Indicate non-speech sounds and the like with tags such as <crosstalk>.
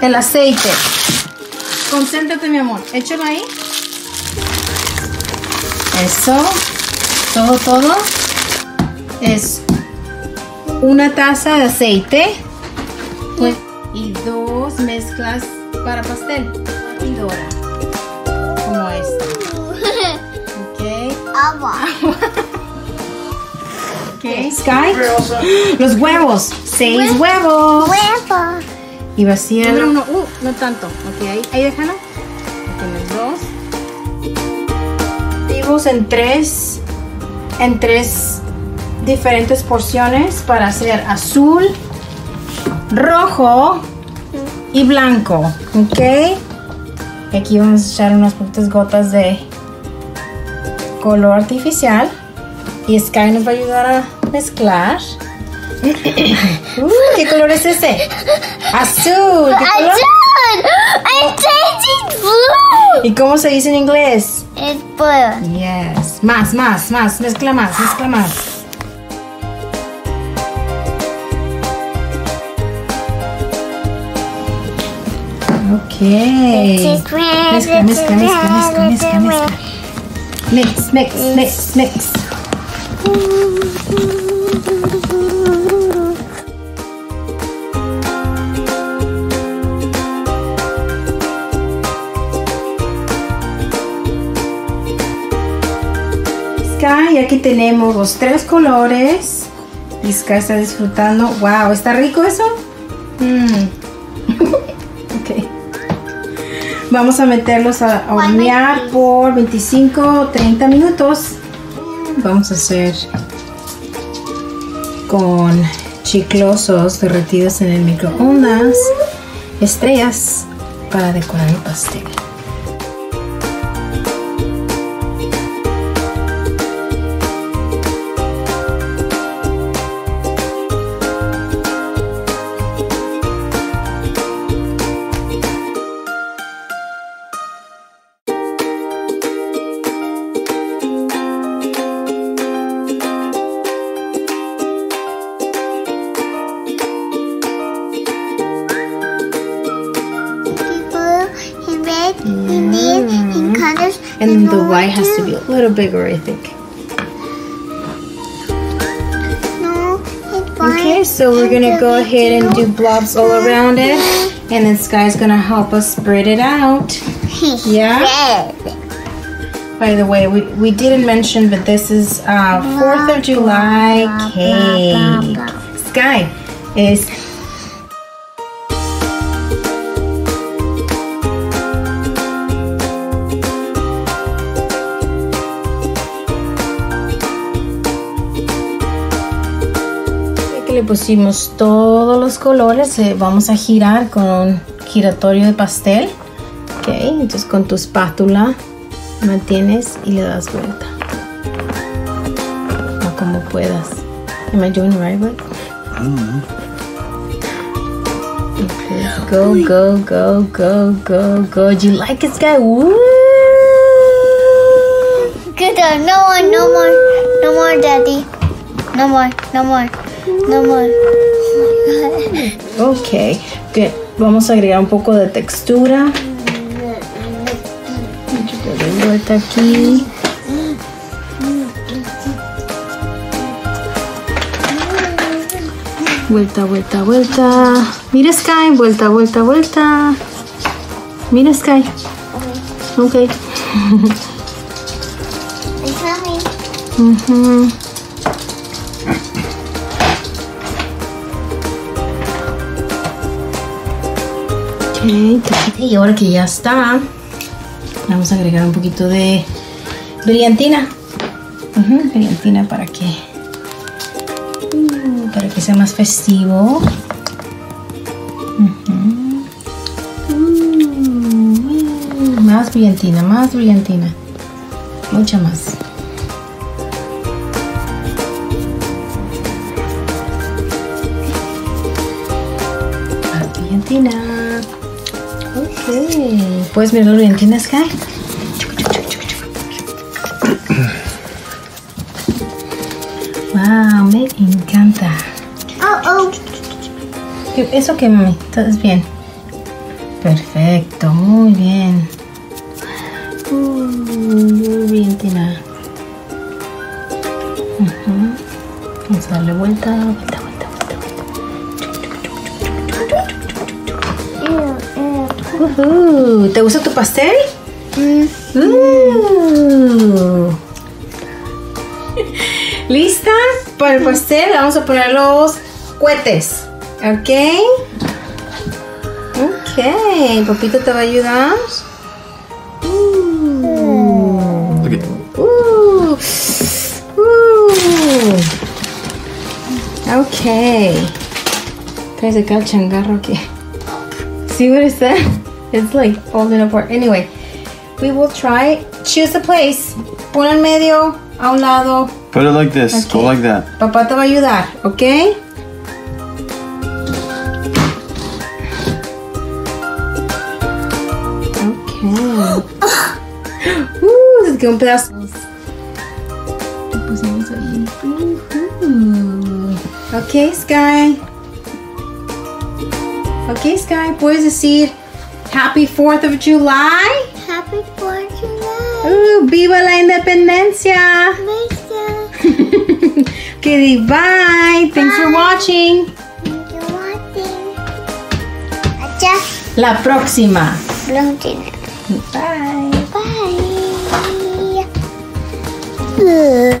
el aceite. Concéntrate, mi amor. Échalo ahí. Eso. Todo, todo. Es una taza de aceite y dos mezclas para pastel. Batidora. Como esta. Ok. Agua. Ok, Sky. Los huevos. Seis huevos. Huevo. Y vacía. Uno. Uh, no tanto. Ok, ahí, ahí déjalo. Tienes dos. Dimos en tres. En tres diferentes porciones para hacer azul, rojo y blanco. Ok. Aquí vamos a echar unas poquitas gotas de color artificial. Y Sky nos va a ayudar a mezclar. ¿Qué color es ese? Azul. ¿Qué color? Azul. I'm changing blue. ¿Y cómo se dice en inglés? It's blue. Yes. Más, más, más. Mezcla más, mezcla más. Ok. Mezcla, mezcla, mezcla, mezcla, mezcla. Mix, mix, mix, mix. Sky, aquí tenemos los tres colores. Y Sky está disfrutando. Wow, ¿está rico eso? Mm. <laughs> ok. Vamos a meterlos a hornear por 25 o 30 minutos. Vamos a hacer con chiclosos derretidos en el microondas estrellas para decorar el pastel. And the white has to be a little bigger, I think. No, it's white. Okay, so we're gonna go ahead and do blobs all around it. And then Sky's gonna help us spread it out. Yeah? By the way, we, we didn't mention, but this is uh, 4th of July cake. Sky is. Le pusimos todos los colores, eh, vamos a girar con un giratorio de pastel. Ok, entonces con tu espátula mantienes y le das vuelta. O como puedas. Am I doing right way? Okay, go, go, go, go, go, go. Do you like it, Sky? Woo! Good. No more, no more, no more, Daddy. No more, no more, no more. Ok, good. Vamos a agregar un poco de textura. Le vuelta aquí. Vuelta, vuelta, vuelta. Mira Sky, vuelta, vuelta, vuelta. Mira Sky. Ok. Coming. Y ahora que ya está, vamos a agregar un poquito de brillantina. Brillantina para que mm, para que sea más festivo. Mm, Más brillantina, más brillantina. Mucha más. Argentina. Ok. ¿Puedes mirar la Argentina, Sky? Wow, me encanta. Oh, oh. ¿Qué- ¿Eso qué, mami? ¿Estás bien? Perfecto, muy bien. Uh, muy bien, Tina. Vamos a darle vuelta, vuelta, ¿Te gusta tu pastel? Mm, Uh. ¿Lista? Para el pastel vamos a poner los cohetes. ¿Ok? Ok. Papito te va a ayudar. Uh. Look at Uh. Uh. Ok. Traes acá el changarro what is that? It's like falling apart. Anyway, we will try. Choose a place. Pon en medio, a un lado. Put it like this. Go Okay. like that. Papá te va a ayudar, ¿ok? Ok. <gasps> Uh, se quedó un pedazo. Lo pusimos ahí. Ujú. Ok, Sky. Ok, Sky, puedes decir Happy 4th of July. Happy 4th of July. Ooh, ¡Viva la independencia! Mr. <laughs> okay, bye. Thanks for watching. Thank you watching. Just La próxima. blunting. Bye. Bye.